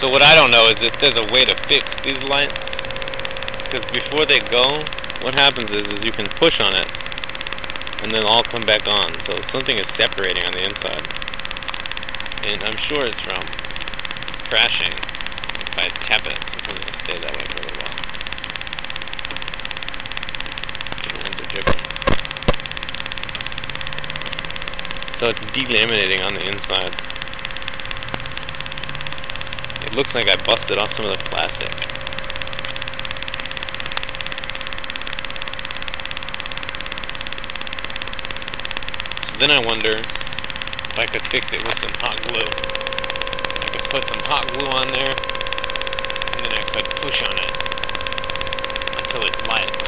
So what I don't know is if there's a way to fix these lights. Because before they go, what happens is, is you can push on it, and then all come back on. So something is separating on the inside. And I'm sure it's from crashing. If I tap it, going to stay that way for a little while. So it's delaminating on the inside. Looks like I busted off some of the plastic. So then I wonder if I could fix it with some hot glue. I could put some hot glue on there, and then I could push on it until it lights.